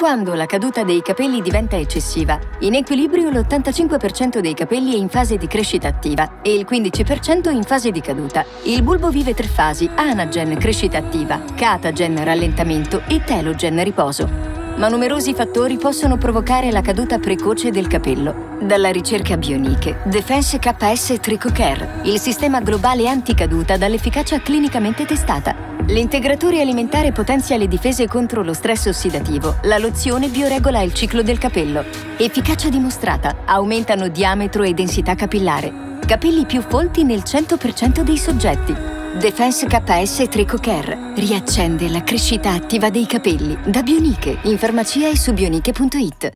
Quando la caduta dei capelli diventa eccessiva, in equilibrio l'85% dei capelli è in fase di crescita attiva e il 15% in fase di caduta. Il bulbo vive tre fasi, anagen crescita attiva, catagen rallentamento e telogen riposo ma numerosi fattori possono provocare la caduta precoce del capello. Dalla ricerca Bioniche, Defense KS Trico Care, il sistema globale anticaduta dall'efficacia clinicamente testata. L'integratore alimentare potenzia le difese contro lo stress ossidativo. La lozione bioregola il ciclo del capello. Efficacia dimostrata. Aumentano diametro e densità capillare. Capelli più folti nel 100% dei soggetti. Defense KS Trico Care riaccende la crescita attiva dei capelli da Bioniche in farmacia e su bioniche.it.